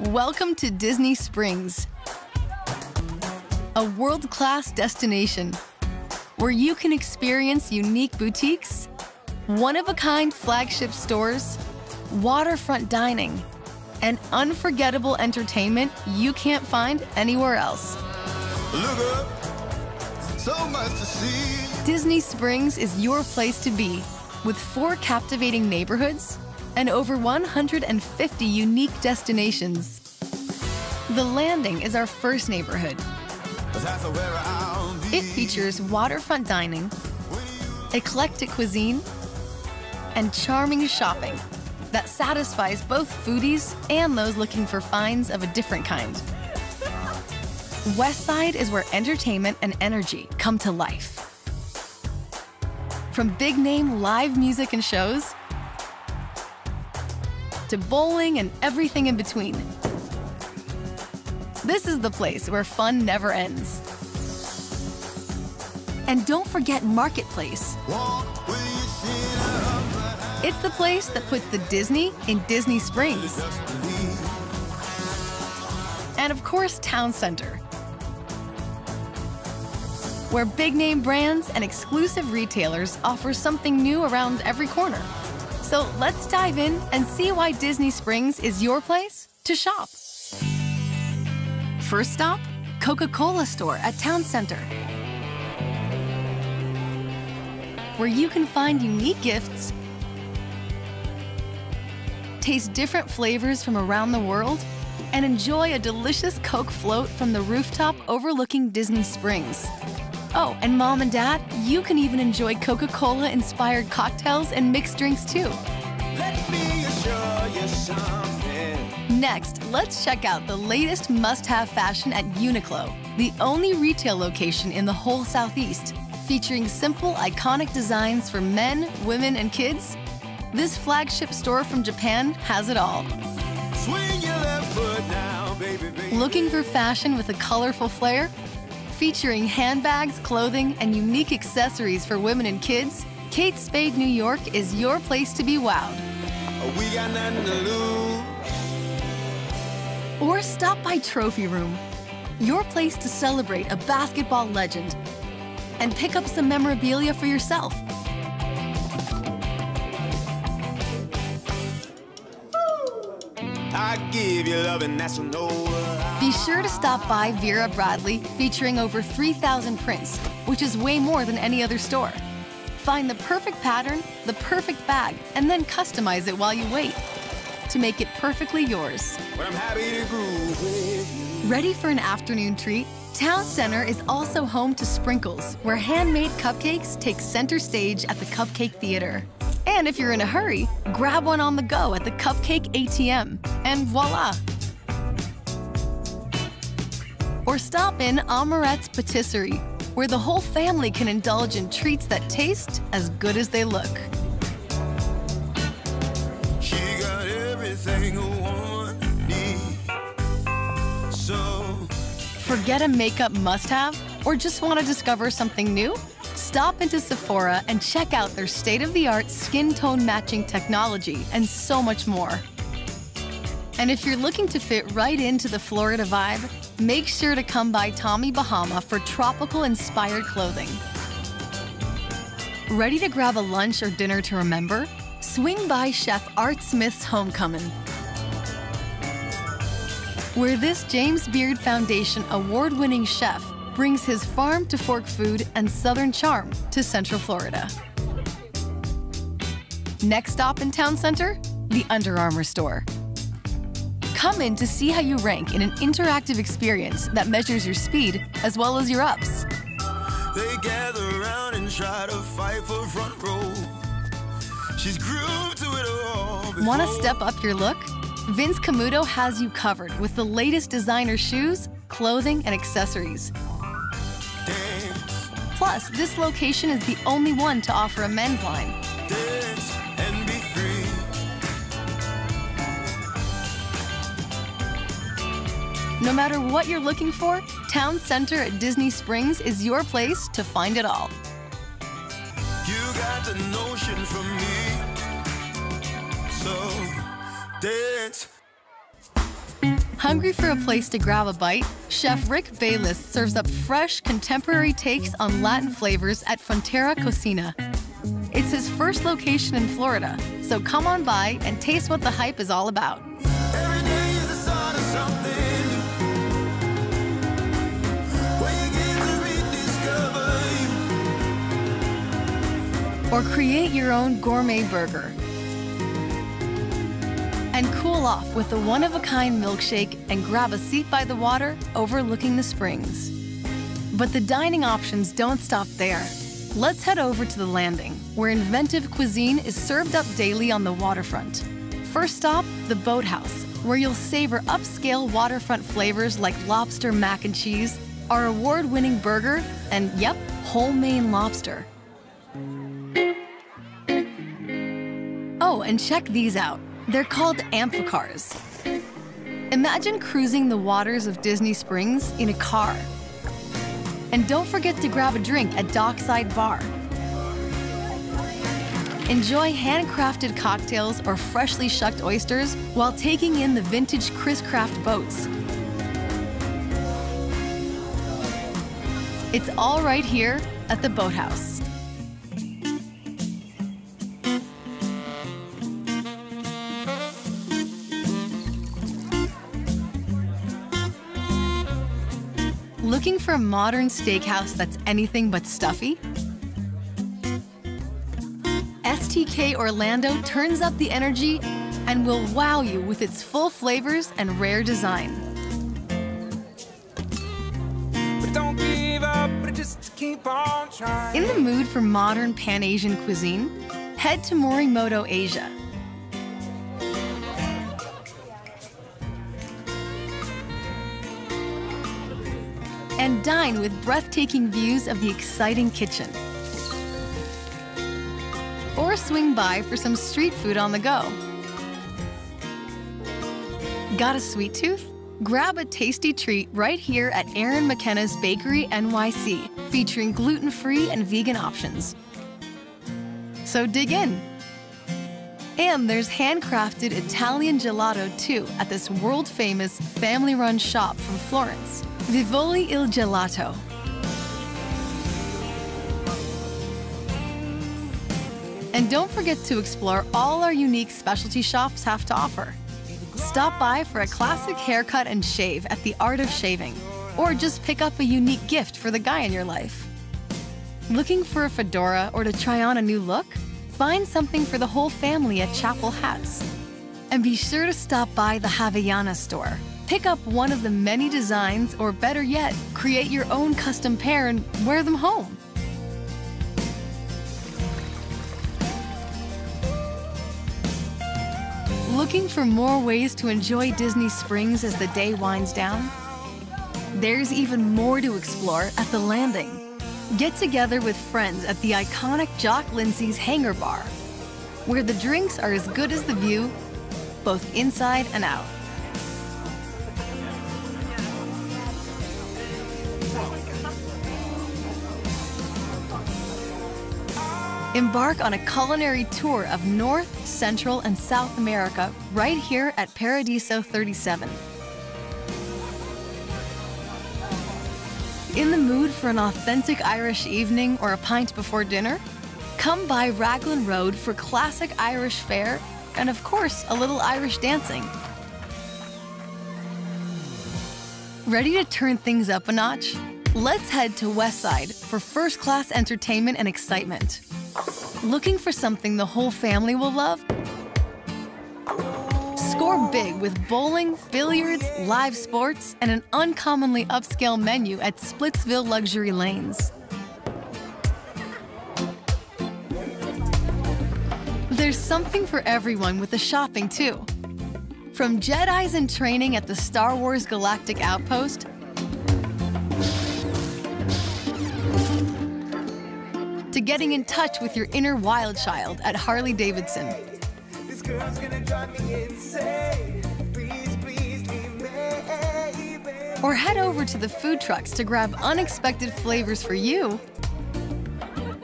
Welcome to Disney Springs, a world class destination where you can experience unique boutiques, one of a kind flagship stores, waterfront dining, and unforgettable entertainment you can't find anywhere else. Look up, so much to see. Disney Springs is your place to be with four captivating neighborhoods and over 150 unique destinations. The Landing is our first neighborhood. It features waterfront dining, eclectic cuisine, and charming shopping that satisfies both foodies and those looking for finds of a different kind. West Side is where entertainment and energy come to life. From big name live music and shows to bowling and everything in between. This is the place where fun never ends. And don't forget Marketplace. It's the place that puts the Disney in Disney Springs. And of course, Town Center, where big name brands and exclusive retailers offer something new around every corner. So let's dive in and see why Disney Springs is your place to shop. First stop, Coca Cola store at Town Center, where you can find unique gifts, taste different flavors from around the world, and enjoy a delicious Coke float from the rooftop overlooking Disney Springs. Oh, and mom and dad, you can even enjoy Coca Cola inspired cocktails and mixed drinks too. Let me assure you something. Next, let's check out the latest must have fashion at Uniqlo, the only retail location in the whole Southeast, featuring simple, iconic designs for men, women, and kids. This flagship store from Japan has it all. Swing your left foot now, baby, baby. Looking for fashion with a colorful flair? Featuring handbags, clothing, and unique accessories for women and kids, Kate Spade New York is your place to be wowed. We got nothing to lose. Or stop by Trophy Room, your place to celebrate a basketball legend and pick up some memorabilia for yourself. Be sure to stop by Vera Bradley, featuring over 3,000 prints, which is way more than any other store. Find the perfect pattern, the perfect bag, and then customize it while you wait to make it perfectly yours. But I'm happy to groove with you. Ready for an afternoon treat? Town Center is also home to Sprinkles, where handmade cupcakes take center stage at the Cupcake Theater. And if you're in a hurry, grab one on the go at the Cupcake ATM, and voila! Or stop in Amorette's Patisserie, where the whole family can indulge in treats that taste as good as they look. She got everything a woman needs. So Forget a makeup must have or just want to discover something new? Stop into Sephora and check out their state of the art skin tone matching technology and so much more. And if you're looking to fit right into the Florida vibe, make sure to come by Tommy Bahama for tropical inspired clothing. Ready to grab a lunch or dinner to remember? Swing by Chef Art Smith's Homecoming where this James Beard Foundation award winning chef brings his farm to fork food and southern charm to Central Florida. Next stop in Town Center, the Under Armour store. Come in to see how you rank in an interactive experience that measures your speed as well as your ups. they gather around and try to fight for front row. She's grooved to it all. Want to step up your look? Vince Camuto has you covered with the latest designer shoes, clothing, and accessories. Plus, this location is the only one to offer a men's line. dance, and be free. No matter what you're looking for, Town Center at Disney Springs is your place to find it all. You got the notion from me. So dance. Hungry for a place to grab a bite? Chef Rick Bayless serves up fresh, contemporary takes on Latin flavors at Frontera Cocina. It's his first location in Florida, so come on by and taste what the hype is all about. Every day is the start of something new. Where you get to rediscover you. Or create your own gourmet burger. And cool off with the one of a kind milkshake and grab a seat by the water overlooking the springs. But the dining options don't stop there. Let's head over to the landing, where inventive cuisine is served up daily on the waterfront. First stop, the Boathouse, where you'll savor upscale waterfront flavors like lobster mac and cheese, our award winning burger, and yep, whole Maine lobster. Oh, and check these out. They're called amphicars. Imagine cruising the waters of Disney Springs in a car. And don't forget to grab a drink at Dockside Bar. Enjoy handcrafted cocktails or freshly shucked oysters while taking in the vintage Chris Craft boats. It's all right here at the Boathouse. Looking for a modern steakhouse that's anything but stuffy? STK Orlando turns up the energy and will wow you with its full flavors and rare design. But don't give up, but just keep on trying. In the mood for modern Pan Asian cuisine? Head to Morimoto Asia. Dine with breathtaking views of the exciting kitchen. Or swing by for some street food on the go. Got a sweet tooth? Grab a tasty treat right here at Erin McKenna's Bakery NYC, featuring gluten free and vegan options. So dig in. And there's handcrafted Italian gelato too at this world famous family run shop from Florence, Vivoli il Gelato. And don't forget to explore all our unique specialty shops have to offer. Stop by for a classic haircut and shave at the Art of Shaving, or just pick up a unique gift for the guy in your life. Looking for a fedora or to try on a new look? Find something for the whole family at Chapel Hats. And be sure to stop by the Havaiana store. Pick up one of the many designs, or better yet, create your own custom pair and wear them home. Looking for more ways to enjoy Disney Springs as the day winds down? There's even more to explore at the landing. Get together with friends at the iconic Jock Lindsay's Hangar Bar, where the drinks are as good as the view, both inside and out. Embark on a culinary tour of North, Central, and South America right here at Paradiso 37. In the mood for an authentic Irish evening or a pint before dinner? Come by Raglan Road for classic Irish fare and, of course, a little Irish dancing. Ready to turn things up a notch? Let's head to Westside for first class entertainment and excitement. Looking for something the whole family will love? Score big with bowling, billiards, live sports, and an uncommonly upscale menu at Splitsville Luxury Lanes. There's something for everyone with the shopping, too. From Jedi's in training at the Star Wars Galactic Outpost getting in touch with your inner wild child at Harley Davidson. This girl's gonna drive me insane. Please, please leave me, baby. Or head over to the food trucks to grab unexpected flavors for you,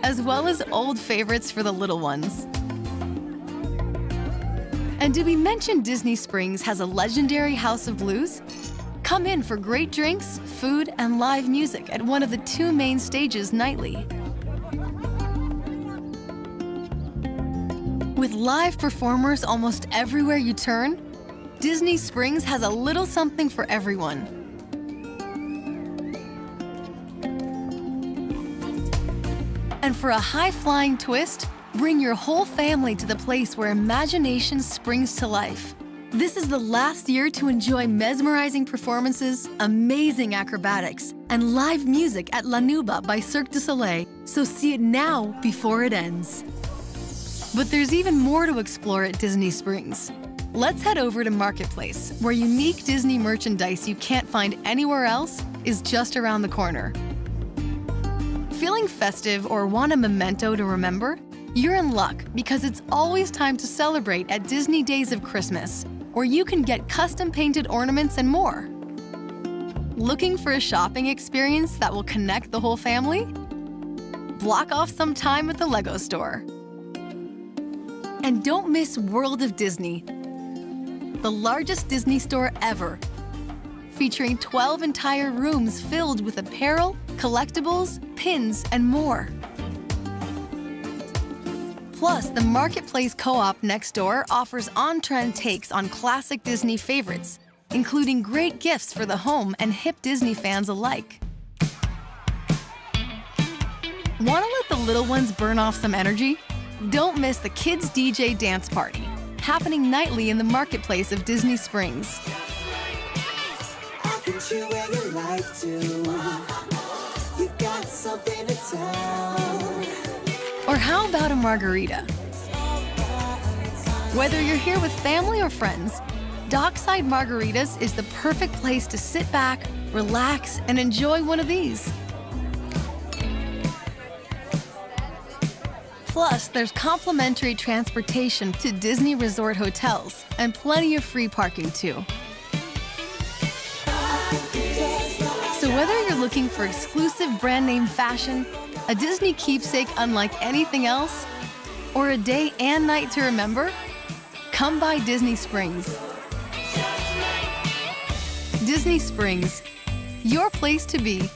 as well as old favorites for the little ones. And did we mention Disney Springs has a legendary House of Blues? Come in for great drinks, food, and live music at one of the two main stages nightly. With live performers almost everywhere you turn, Disney Springs has a little something for everyone. And for a high-flying twist, bring your whole family to the place where imagination springs to life. This is the last year to enjoy mesmerizing performances, amazing acrobatics, and live music at La Nouba by Cirque du Soleil, so see it now before it ends. But there's even more to explore at Disney Springs. Let's head over to Marketplace, where unique Disney merchandise you can't find anywhere else is just around the corner. Feeling festive or want a memento to remember? You're in luck because it's always time to celebrate at Disney Days of Christmas, where you can get custom painted ornaments and more. Looking for a shopping experience that will connect the whole family? Block off some time at the LEGO store. And don't miss World of Disney, the largest Disney store ever, featuring 12 entire rooms filled with apparel, collectibles, pins, and more. Plus, the Marketplace Co-op next door offers on-trend takes on classic Disney favorites, including great gifts for the home and hip Disney fans alike. Want to let the little ones burn off some energy? Don't miss the Kids DJ Dance Party, happening nightly in the Marketplace of Disney Springs. I can chew where you like to. You've got something to tell. Or how about a margarita? Whether you're here with family or friends, Dockside Margaritas is the perfect place to sit back, relax, and enjoy one of these. Plus, there's complimentary transportation to Disney Resort hotels and plenty of free parking too. So whether you're looking for exclusive brand name fashion, a Disney keepsake unlike anything else, or a day and night to remember, come by Disney Springs. Disney Springs, your place to be.